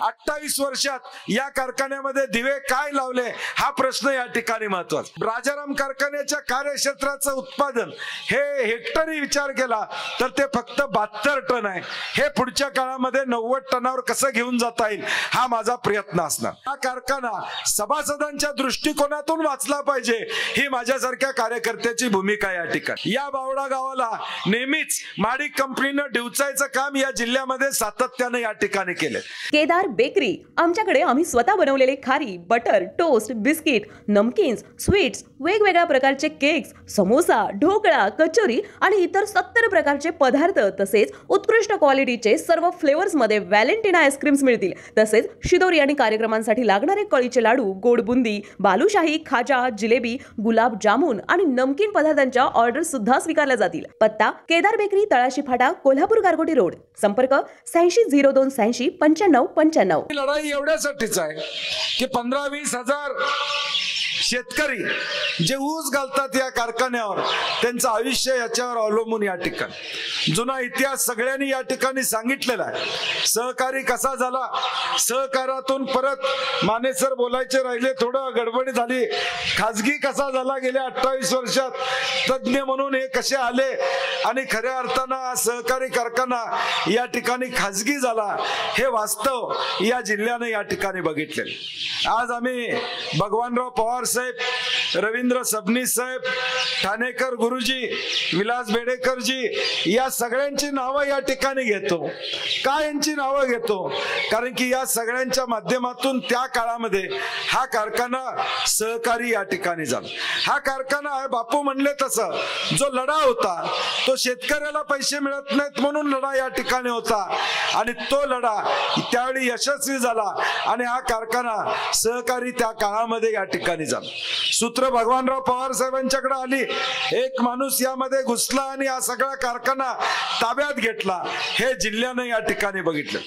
अठ्ठावीस वर्षात या कारखान्यामध्ये दिवे काय लावले हा प्रश्न या ठिकाणी महत्त्वाचा. राजाराम कारखान्याच्या कार्यक्षेत्राचं उत्पादन हे हेक्टरी विचार केला तर ते फक्त बहात्तर टन आहे. हे पुढच्या काळामध्ये नव्वद टनावर कसं घेऊन जाता येईल हा माझा प्रयत्न असणार. हा कारखाना सभासदांच्या दृष्टिकोनातून वाचला पाहिजे ही माझ्यासारख्या कार्यकर्त्याची भूमिका या ठिकाणी. या बावडा गावाला नेहमीच माडिक कंपनीनं डिवचायचं काम या जिल्ह्यामध्ये सातत्याने या ठिकाणी केले केदार बेकरी. आमच्याकडे आम्ही स्वतः बनवलेले khari butter toast biscuit namkeens sweets वेगवेगळ्या प्रकारचे केक्स समोसा ढोकळा कचोरी आणि इतर सत्तर प्रकारचे पदार्थ तसेच उत्कृष्ट क्वालिटीचे सर्व फ्लेवर्समध्ये व्हॅलेंटिना आईस्क्रीम्स मिळतील. तसेच शिदोरी आणि कार्यक्रमांसाठी लागणारे कळीचे लाडू गोड बुंदी बालुशाही खाजा जिलेबी गुलाब जामुन आणि नमकीन पदार्थांच्या ऑर्डर सुद्धा स्वीकारल्या जातील. पत्ता केदार बेकरी तळाशी फाटा कोल्हापूर गारगोटी रोड. संपर्क शहाऐंशी झिरो दोन शहाऐंशी पंच्याण्णव पंच्याण्णव लढाई एवढ्यासाठीच आहे की पंधरा वीस हजार शेतकरी जे ऊस घालतात या कारखान्यावर त्यांचं आयुष्य याच्यावर अवलंबून या ठिकाणी. जुना इतिहास सगळ्यांनी या ठिकाणी सांगितलेला आहे. सहकारी कसा झाला? सहकारातून परत मानेसर बोलायचे राहिले थोडं गडबडी झाली. खाजगी कसा झाला गेल्या अठ्ठावीस वर्षात? तज्ज्ञ म्हणून हे कसे आले? आणि खऱ्या अर्थानं सहकारी कारखाना या ठिकाणी खाजगी झाला हे वास्तव या जिल्ह्याने या ठिकाणी बघितले आज आम्ही भगवानराव पवार साहेब সাহেব रवींद्र सबनीस साहेब ठाणेकर गुरुजी विलास बेडेकरजी या सगळ्यांची नावं या ठिकाणी घेतो. का यांची नावं घेतो? कारण की या सगळ्यांच्या माध्यमातून त्या काळामध्ये हा कारखाना सहकारी या ठिकाणी झाला. हा कारखाना बापू म्हणले तसं. जो लढा होता तो शेतकऱ्याला पैसे मिळत नाहीत म्हणून लढा या ठिकाणी होता. आणि तो लढा त्यावेळी यशस्वी झाला आणि हा कारखाना सहकारी त्या काळामध्ये या ठिकाणी झाला. सूत्र भगवानराव पवार साहेबांच्याकडे आली. एक माणूस यामध्ये घुसला आणि हा सगळा कारखाना ताब्यात घेतला. हे जिल्ह्यानं या ठिकाणी बघितलं.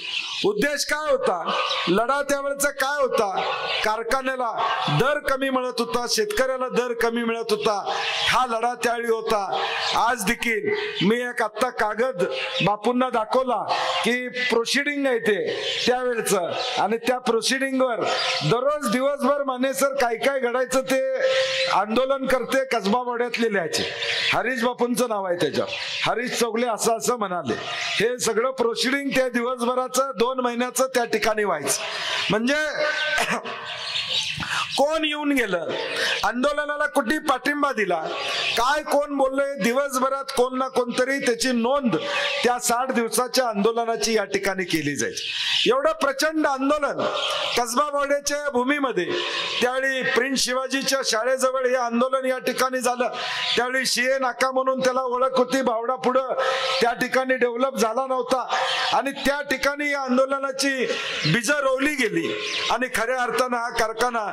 उद्देश काय होता? लढा त्यावेळेचा काय होता? कारखान्याला दर कमी मिळत होता शेतकऱ्याला दर कमी मिळत होता. हा लढा त्यावेळी होता. आज देखील मी एक आत्ता कागद बापूंना दाखवला की प्रोसिडिंग आहे ते त्यावेळेच. आणि त्या प्रोसिडिंगवर दररोज दिवसभर माने सर काय काय घडायचं ते आंदोलन करते कसबा वाड्यात लिहायचे. हरीश बापूंचं नाव आहे त्याच्यावर. हरीश चौगले असं असं म्हणाले. हे सगळं प्रोसिडिंग त्या दिवसभराचं दोन महिन्याचं त्या ठिकाणी व्हायचं. म्हणजे कोण येऊन गेलं? आंदोलनाला कुठे पाठिंबा दिला? काय कोण बोललंय दिवसभरात कोण ना कोणतरी त्याची नोंद त्या साठ दिवसाच्या आंदोलनाची या ठिकाणी केली जायची एवढं प्रचंड आंदोलन कसबा बोर्डेच्या भूमीमध्ये त्यावेळी प्रिन्स शिवाजीच्या शाळेजवळ हे आंदोलन या ठिकाणी झालं. त्यावेळी शिये नाका म्हणून त्याला ओळख होती भावडा पुढं त्या ठिकाणी डेव्हलप झाला नव्हता. आणि त्या ठिकाणी या आंदोलनाची बीज रोवली गेली. आणि खऱ्या अर्थानं हा कारखाना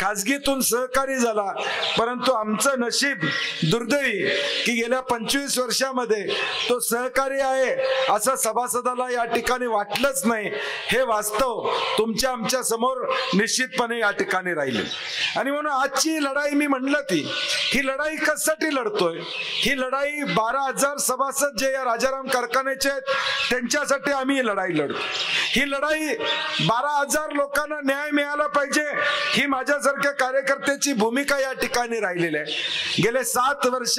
खाजगीतून सहकारी झाला. परंतु आमचं नशीब दुर्दैवी की गेल्या पंचवीस वर्षामध्ये तो सहकारी आहे असं सभासदाला या ठिकाणी वाटलंच नाही. हे वास्तव तुमच्या आमच्यासमोर निश्चितपणे या ठिकाणी राहिले. आणि म्हणून आजची लढाई मी म्हणलं ती ही लढाई कशासाठी लढतोय? ही लढाई बारा हजार सभासद जे या राजाराम कारखान्याचे आहेत त्यांच्यासाठी आम्ही ही लढाई लढतो. ही लढाई बारा हजार लोकांना न्याय मिळाला पाहिजे ही माझ्यासारख्या कार्यकर्त्याची भूमिका या ठिकाणी राहिलेली आहे. गेले सात वर्ष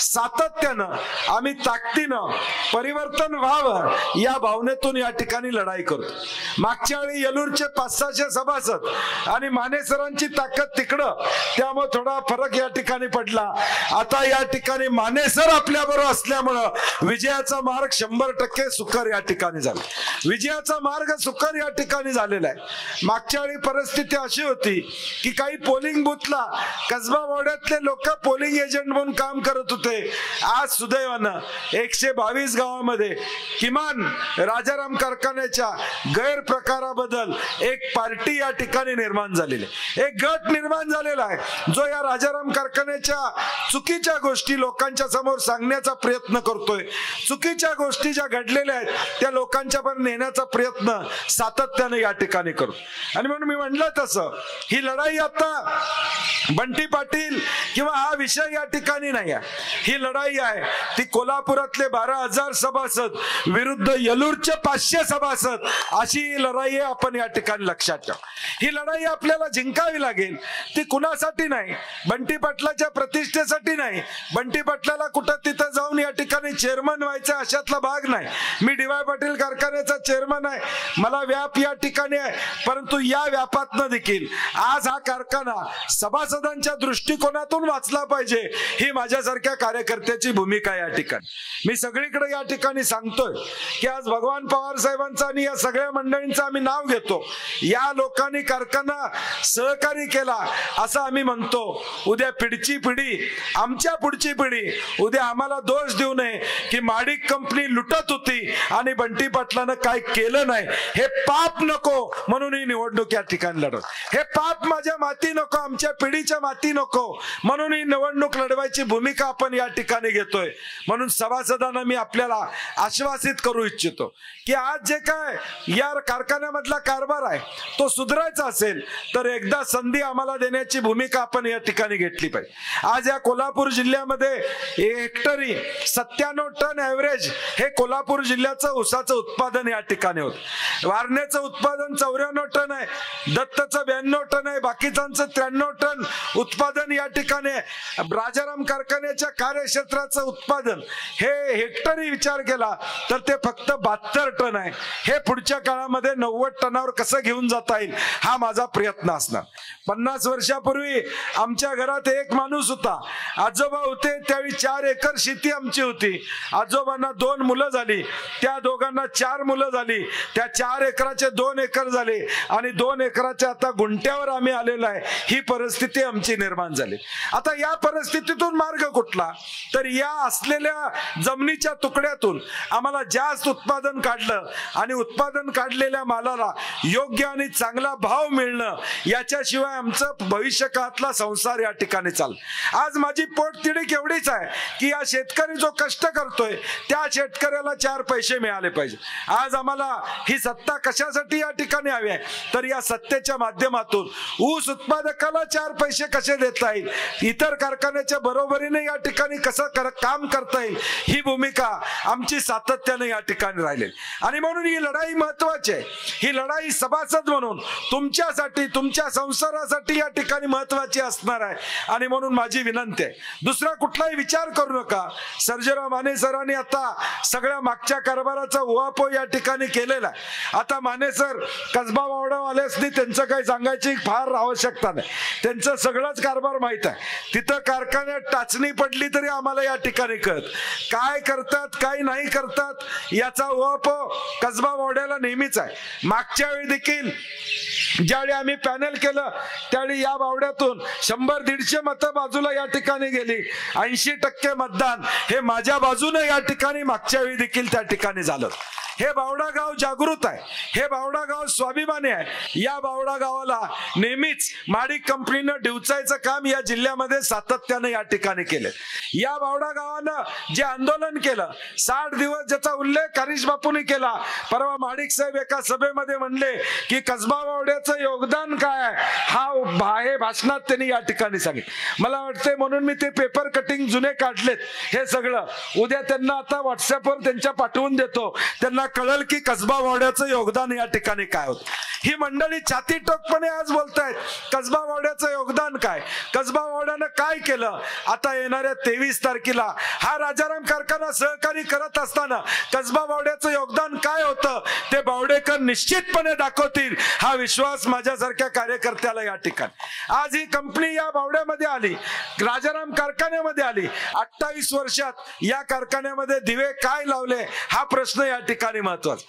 सातत्यानं आम्ही ताकदीनं परिवर्तन व्हावं या भावनेतून या ठिकाणी लढाई करतो. मागच्या वेळी येलूरचे पाच सहाशे सभासद आणि मानेसरांची ताकद तिकडं त्यामुळे थोडा फरक या ठिकाणी पडला. आता या ठिकाणी मानेसर आपल्या बरोबर असल्यामुळं विजयाचा मार्ग शंभर टक्के सुकर या ठिकाणी झाला. विजयाचा मार्ग सुकर या ठिकाणी झालेला आहे. मागच्या वेळी परिस्थिती अशी होती की काही पोलिंग बुथला कसबा वाड्यातले लोक पोलिंग एजंट म्हणून काम करत होते. आज सुदैवानं एकशे बावीस गावामध्ये किमान राजाराम कारखान्याच्या गैरप्रकाराबद्दल एक पार्टी या ठिकाणी निर्माण झालेली आहे. एक गट निर्माण झालेला आहे. जो या राजाराम कारखान्याच्या चुकीच्या गोष्टी लोकांच्या समोर सांगण्याचा प्रयत्न करतोय. चुकीच्या गोष्टी ज्या घडलेल्या आहेत त्या लोकांच्या पण नेण्याचा प्रयत्न सातत्याने या ठिकाणी करू. आणि म्हणून मी म्हणलं तसं ही लढाई आता बंटी पाटील किंवा हा विषय या ठिकाणी नाही आहे. ही लढाई आहे ती कोल्हापुरातले बारा हजार सभासद विरुद्ध येलूरचे पाचशे सभासद अशी ही लढाई आहे आपण या ठिकाणी लक्षात ठेवा. ही लढाई आपल्याला जिंकावी लागेल ती कुणासाठी नाही? बंटी पाटलाच्या प्रतिष्ठेसाठी नाही. बंटी पाटलाला कुठं तिथं जाऊन या ठिकाणी चेअरमन व्हायचं अशातला भाग नाही. मी डी वाय पाटील कारखान्याचा चेअरमन आहे. मला व्याप या ठिकाणी आहे. परंतु या व्यापातनं देखील आज हा कारखाना सभासदांच्या दृष्टिकोनातून वाचला पाहिजे ही माझ्यासारख्या कार्यकर्त्याची भूमिका या ठिकाणी. मी सगळीकडे या ठिकाणी सांगतोय की आज भगवान पवार साहेबांचा आणि या सगळ्या मंडळींचं आम्ही नाव घेतो. या लोकांनी कारखाना सहकारी केला असं आम्ही म्हणतो. उद्या पिढची पिढी आमच्या पुढची पिढी उद्या आम्हाला दोष देऊ नये की माडिक कंपनी लुटत होती आणि बंटी पाटलानं काय केलं नाही. हे पाप नको म्हणून ही निवडणूक या ठिकाणी लढवत. हे पाप माझ्या माती नको आमच्या पिढीच्या माती नको म्हणून ही निवडणूक लढवायची भूमिका आपण या ठिकाणी घेतोय. म्हणून सभासदांना मी आपल्याला आश्वासित करू इच्छितो की आज जे काय या कारखान्यामधला कारभार आहे तो सुधारायचा असेल तर एकदा संधी आम्हाला देण्याची भूमिका आपण या ठिकाणी घेतली पाहिजे. आज या कोल्हापूर जिल्ह्यामध्ये हेक्टरी सत्त्याण्णव टन ॲव्हरेज हे कोल्हापूर जिल्ह्याचं ऊसाचं उत्पादन या ठिकाणी होत. वारण्याचं उत्पादन चौऱ्याण्णव टन आहे. दत्तचं ब्याण्णव टन आहे. बाकीच्यांचं त्र्याण्णव टन उत्पादन या ठिकाणी राजाराम कारखान्याच्या कार्यक्षेत्राचं उत्पादन. हे हेक्टरी विचार केला तर ते फक्त बहात्तर टन आहे. हे पुढच्या काळामध्ये नव्वद टनावर कसं घेऊन जाता येईल हा माझा प्रयत्न असणार. पन्नास वर्षापूर्वी आमच्या घरात एक माणूस होता. आजोबा होते त्यावेळी चार एकर शेती आमची होती. आजोबांना दोन मुलं झाली. त्या दोघांना चार मुलं झाली. त्या चार एकराचे दोन एकर झाले. आणि दोन एकराच्या आता गुंट्यावर आम्ही आलेलो आहे. ही परिस्थिती आमची निर्माण झाली. आता या परिस्थितीतून मार्ग कुठला? तर या असलेल्या जमिनीच्या तुकड्यातून आम्हाला जास्त उत्पादन काढलं आणि उत्पादन काढलेल्या मालाला योग्य आणि चांगला भाव मिळणं याच्याशिवाय आमचं भविष्य काळातला संसार या ठिकाणी चाल आज माझी पोटतिडीक एवढीच आहे की या शेतकरी जो कष्ट करतोय त्या शेतकऱ्याला चार पैसे मिळाले पाहिजे. आज आम्हाला ही सत्ता कशासाठी या ठिकाणी हवी आहे? तर या सत्तेच्या माध्यमातून ऊस उत्पादकाला चार पैसे कसे देता येईल? इतर कारखान्याच्या बरोबरीने या ठिकाणी कसं कर, काम करता येईल? ही भूमिका आमची सातत्याने या ठिकाणी राहिलेली आणि म्हणून ही लढाई महत्वाची आहे. ही लढाई सभासद म्हणून तुमच्यासाठी तुमच्या संसारासाठी या ठिकाणी महत्वाची असणार आहे. आणि म्हणून माझी विनंती आहे दुसरा कुठलाही विचार करू नका. सर्जराव माने सरांनी आता सगळ्या मागच्या कारभाराचा उहापो या ठिकाणी केलेला आहे. आता माने सर कसबा वावडावाल्यासनी त्यांचं काही सांगायची फार आवश्यकता नाही. त्यांचं सगळंच कारभार माहीत आहे. तिथं कारखान्यात टाचणी पडली तरी आम्हाला या ठिकाणी कळत. काय करतात काय नाही करतात याचा वप कसबा वावड्याला नेहमीच आहे. मागच्या वेळी देखील ज्यावेळी आम्ही पॅनल केलं त्यावेळी या बावड्यातून शंभर दीडशे मतं बाजूला या ठिकाणी गेली. ऐंशी टक्के मतदान हे माझ्या बाजूने या ठिकाणी मागच्या वेळी देखील त्या ठिकाणी झालं. हे बावडा गाव जागृत आहे. हे बावडा गाव स्वाभिमानी आहे. या बावडा गावाला नेहमीच माडिक कंपनीनं डिवचायचं काम या जिल्ह्यामध्ये सातत्याने या ठिकाणी केले या बावडा गावानं जे आंदोलन केलं साठ दिवस ज्याचा उल्लेख हरीश बापूंनी केला. परवा माडिक साहेब एका सभेमध्ये म्हणले की कसबा बावड्याचं योगदान काय हा भा- हे भाषणात त्यांनी या ठिकाणी सांगितलं. मला वाटतंय म्हणून मी ते पेपर कटिंग जुने काढलेत. हे सगळं उद्या त्यांना आता व्हॉट्सअपवर त्यांच्या पाठवून देतो. त्यांना कळल की कसबा वाड्याचं योगदान या ठिकाणी काय होत. ही मंडळी छाती टोकपणे आज बोलतायत कसबा वाड्याचं योगदान काय? कसबा वाड्यानं काय केलं? आता येणाऱ्या तेवीस तारखेला हा राजाराम कारखाना सहकारी करत असताना कसबा बावड्याचं योगदान काय होतं? ते बावडेकर निश्चितपणे दाखवतील. हा विश्वास माझ्यासारख्या कार्यकर्त्याला या ठिकाणी. आज ही कंपनी या बावड्यामध्ये आली राजाराम कारखान्यामध्ये आली. अठ्ठावीस वर्षात या कारखान्यामध्ये दिवे काय लावले? हा प्रश्न या ठिकाणी महत्त्वाचा